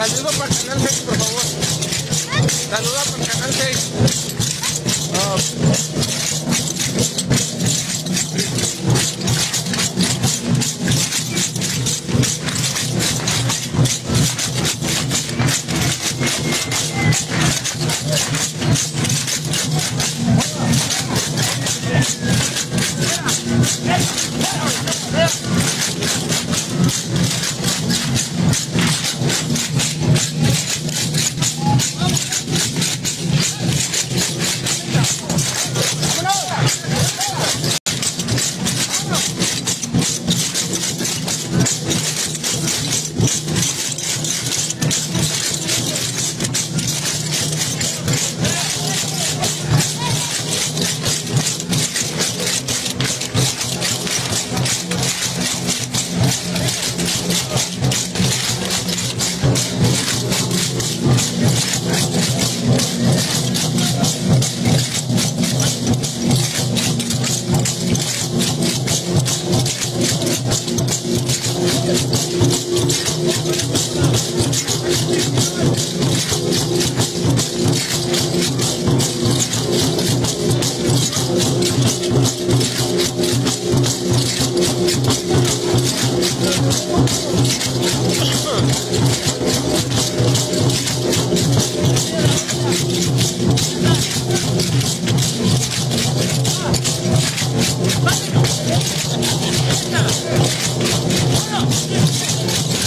Saludos para el canal 6, por favor. Saludos para el canal 6. Yeah. Let's go. Thank you.